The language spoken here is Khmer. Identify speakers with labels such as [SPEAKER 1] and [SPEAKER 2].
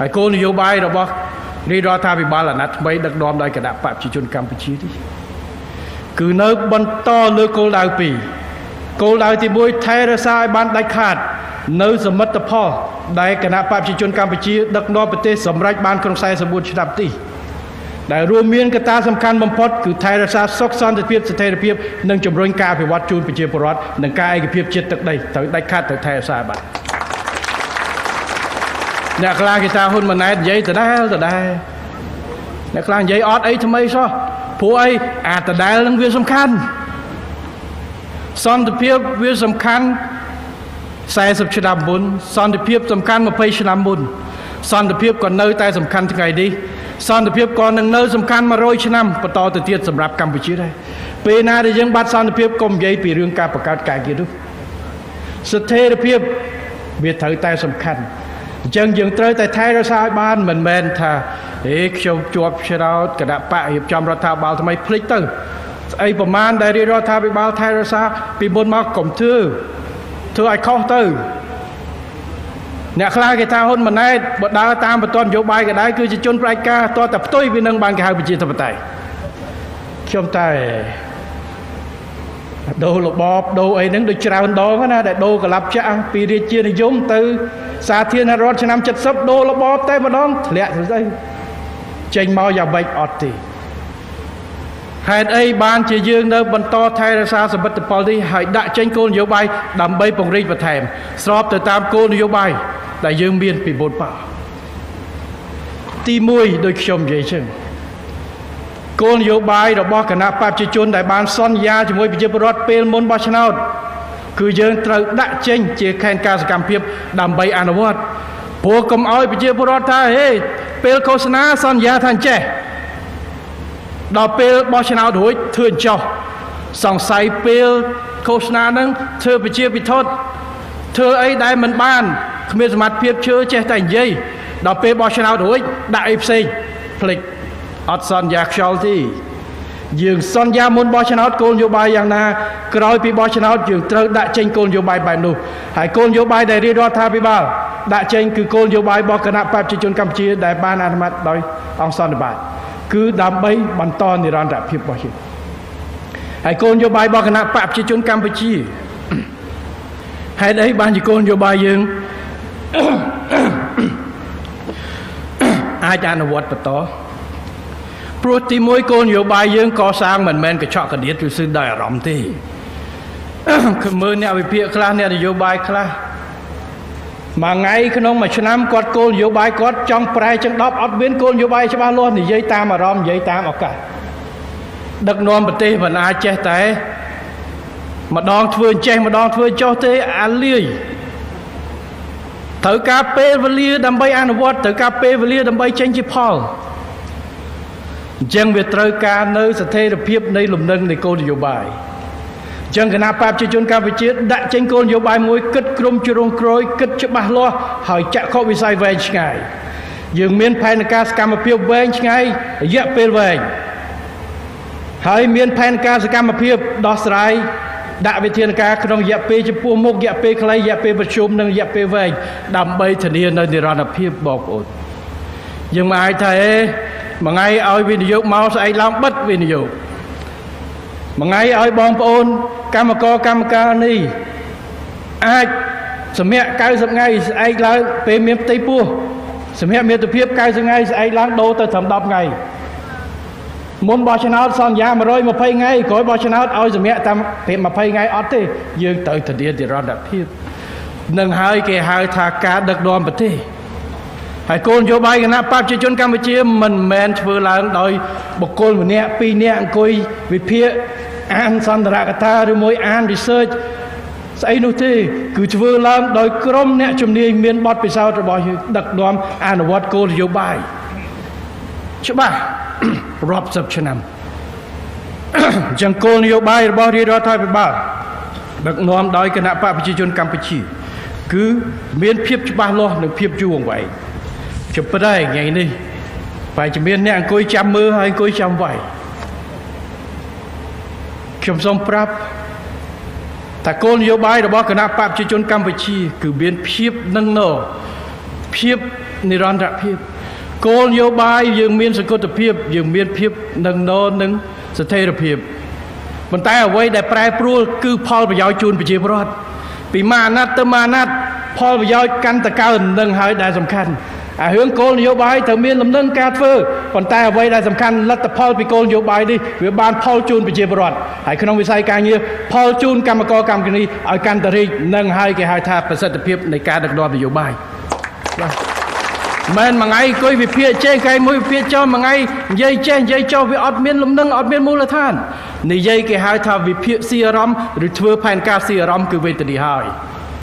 [SPEAKER 1] ហើយគោលនយោបាយរបស់រាជរដ្ឋាភិបាលអាណត្តិថ្មីដឹកនាំដោយគណៈបព្វជិជនកម្ពុជានេះគឺនៅបន្តលើគោលដៅ2គោលដៅទី1ថែរក្សាឲ្យបានដាច់ខាត នៅសមិទ្ធផលដែលគណៈបព្វជិជនកម្ពុជាដឹកនាំប្រទេសសម្រេចបានក្នុង44ឆ្នាំទីដែលរួមមានកត្តាសំខាន់បំផុតគឺថែរក្សាសុខសន្តិភាពស្ថិរភាពនិងជំរុញការអភិវឌ្ឍជូនប្រជាពលរដ្ឋនិងការឯកភាពជាតិទឹកដីត្រូវដាច់ខាតត្រូវថែរក្សាបាន អ្នកខ្លះគេថាហ៊ុនម៉ាណែតនិយាយដដែលដដែលអ្នកខ្លះនិយាយអត់អីថ្មីសោះព្រោះអីអាដដែលនឹងវាសំខាន់សន្តិភាពវាសំខាន់40ឆ្នាំមុនសន្តិភាពសំខាន់20ឆ្នាំមុនសន្តិភាពក៏នៅតែសំខាន់ថ្ងៃនេះសន្តិភាពក៏នឹងនៅសំខាន់100ឆ្នាំបន្តទៅទៀតសម្រាប់កម្ពុជាដែរពេលណាដែលយើងបាត់សន្តិភាពកុំនិយាយពីរឿងការបង្កើតការងារនោះស្ថិរភាពវាត្រូវតែសំខាន់ អញ្ចឹងយើងត្រូវតែថែរក្សាឲ្យបានមិនមែនថាអេខ្ញុំជាប់ឆ្នោតគណៈបករៀបចំរដ្ឋាភិបាលថ្មីភ្លេចទៅស្អីប្រមាណដែលរាជរដ្ឋាភិបាលថែរក្សាពីមុនមកកុំធ្វើធ្វើឲ្យខុសទៅអ្នកខ្លះគេថាហ៊ុនម៉ាណែតបើដើរតាមបន្ទាត់នយោបាយក៏ដែរគឺជាជនផ្ដាច់ការតតែផ្ទុយពីនឹងបានគេហៅប្រជាធិបតេយ្យខ្ញុំតែ ដូររបបដូរអីហ្នឹងដូចច្រើនដងណាដែលដូរកលាប់ចាក់ពីរាជានិយមទៅ សាធារណរដ្ឋឆ្នាំ70ដូររបបតែម្ដងធ្លាក់ទៅស្អីចេញមកយ៉ាងម៉េចអត់ទេហេតុអីបានជាយើងនៅបន្តថែរក្សាសមិទ្ធផលនេះហើយដាក់ចេញគោលនយោបាយដើម្បីពង្រីកបន្ថែមស្របទៅតាមគោលនយោបាយដែលយើងមានពីមុនមកទី1ដូចខ្ញុំនិយាយចឹង គោលនយោបាយរបស់គណៈបព្វជិជនដែលបានសន្យាជាមួយប្រជាពលរដ្ឋពេលមុនបោះឆ្នោតគឺយើងត្រូវដាក់ចេញជាខែនការសកម្មភាពដើម្បីអនុវត្តព្រោះកុំឲ្យប្រជាពលរដ្ឋថាហេពេលឃោសនាសន្យាថាអញ្ចេះដល់ពេលបោះឆ្នោតរួចធ្វើអញ្ចោះសង្ស័យពេលឃោសនានឹងធ្វើប្រជាពិធធ្វើអីដែលមិនបានគ្មានសមត្ថភាពជឿចេះតែនិយាយដល់ពេលបោះឆ្នោតរួចដាក់អីផ្សេងភ្លេច អត់សន្យាខ្យល់ទេយើងសន្យាមុនបោះឆ្នោតគោលនយោបាយយ៉ាងណាក្រោយពីបោះឆ្នោតយើងត្រូវដាក់ចេញគោលនយោបាយបែបនោះហើយគោលនយោបាយដែលរាជរដ្ឋាភិបាលដាក់ចេញគឺគោលនយោបាយរបស់គណៈបព្វជិជនកម្ពុជាដែលបានអនុម័តដោយអង្គសន្និបាតគឺដើម្បីបន្តនិរន្តរភាពរបស់យើងហើយគោលនយោបាយរបស់គណៈបព្វជិជនកម្ពុជាហេតុអីបានជាគោលនយោបាយយើងអាចអនុវត្តបន្ត ព្រោះទីមួយគោលនយោបាយយើងកសាងមិនមែនកញ្ចក់កដៀតឬស៊ឺដោយអារម្មណ៍ទេគឺមើលអ្នកវិភាគខ្លះអ្នកនយោបាយខ្លះមួយថ្ងៃក្នុងមួយឆ្នាំគាត់គោលនយោបាយគាត់ចង់ប្រែចឹង10អត់មានគោលនយោបាយច្បាស់លាស់និយាយតាមអារម្មណ៍និយាយតាមឱកាសដឹកនាំប្រទេសមិនអាចចេះតែម្ដងធ្វើចេះម្ដងធ្វើចុះទេអាលាយត្រូវការពេលវេលាដើម្បីអនុវត្តត្រូវការពេលវេលាដើម្បីចេញជាផល អញ្ចឹងវាត្រូវការនៅស្ថិរភាពនៃលំនឹងនៃគោលនយោបាយអញ្ចឹងគណៈបព្វជិជនកម្ពុជាដាក់ចេញគោលនយោបាយមួយគិតក្រុមជ្រុងក្រោយគិតច្បាស់លាស់ហើយចាក់ខុសវិស័យវែងឆ្ងាយយើងមានផែនការសកម្មភាពវែងឆ្ងាយរយៈពេលវែងហើយមានផែនការសកម្មភាពដោះស្រាយដាក់វិធានការក្នុងរយៈពេលចំពោះមុខរយៈពេលខ្លីរយៈពេលប្រជុំនិងរយៈពេលវែងដើម្បីធានានៅនិរន្តរភាពបងប្អូនយើងមិនអាចថាអេ មួយថ្ងៃឲ្យវិនិយោគមកស្អែកឡើងបិទវិនិយោគមួយថ្ងៃឲ្យបងប្អូនកម្មករកម្មការនេះអាចសម្រាប់90ថ្ងៃស្អែកឡើងពេលមានផ្ទៃពោះសម្រាប់មាតុភាព90ថ្ងៃស្អែកឡើងដូរទៅត្រឹម10ថ្ងៃមុនបោះឆ្នោតសន្យា120ថ្ងៃក្រោយបោះឆ្នោតឲ្យសម្រាប់តាម20ថ្ងៃអត់ទេយើងត្រូវធានានិរន្តរភាពនឹងហើយគេហៅថាការដឹកនាំប្រទេស ហើយគោលនយោបាយគណៈបព្វជិជនកម្ពុជាមិនមែនធ្វើឡើងដោយបុគ្គលម្នាក់ពីរនាក់អង្គុយវិភាគអានសន្ទរកថាឬមួយអាន research ស្អីនោះទេគឺធ្វើឡើងដោយក្រុមអ្នកជំនាញមានបទពិសោធន៍របស់យើងដឹកនាំអនុវត្តគោលនយោបាយច្បាស់រាប់សិបឆ្នាំអញ្ចឹងគោលនយោបាយរបស់រាជរដ្ឋាភិបាលដឹកនាំដោយគណៈបកប្រជាជនកម្ពុជា គឺមានភាពច្បាស់លាស់និងភាពយូរអង្វែង ខ្ញុំពិតហើយថ្ងៃនេះបែរជាមានអ្នកអង្គុយចាំមើលហើយអង្គុយចាំវាយខ្ញុំសូមប្រាប់ថាគោលនយោបាយរបស់គណៈបព្វជិជនកម្ពុជា គឺមានភាពនឹងណភាពនិរន្តរភាពគោលនយោបាយយើងមានសកលភាពយើងមានភាពនឹងណនឹងស្ថិរភាពប៉ុន្តែអ្វីដែលប្រែប្រួលគឺផលប្រយោជន៍ជូនប្រជាពលរដ្ឋពីមួយអាណត្តិទៅមួយអាណត្តិផលប្រយោជន៍កាន់តែកើននឹងហើយដែលសំខាន់ អារឿងគោលនយោបាយត្រូវមានលំនឹងការធ្វើប៉ុន្តែអ្វីដែលសំខាន់លទ្ធផលពីគោលនយោបាយនេះវាបានផលជូនប្រជាពលរដ្ឋហើយក្នុងវិស័យការងារផលជូនកម្មករកម្មគណីឲ្យកាន់តែរីកនឹងហើយគេហៅថាប្រសិទ្ធភាពនៃការដឹកនាំនយោបាយបាទមិនមួយថ្ងៃអង្គុយវិភាគចេះថ្ងៃមួយវិភាគចោលមួយថ្ងៃនិយាយចេះនិយាយចោលវាអត់មានលំនឹងអត់មានមូលដ្ឋាននិយាយគេហៅថាវិភាគស៊ីអារម្មណ៍ឬធ្វើផែនការស៊ីអារម្មណ៍គឺវេទនីហើយ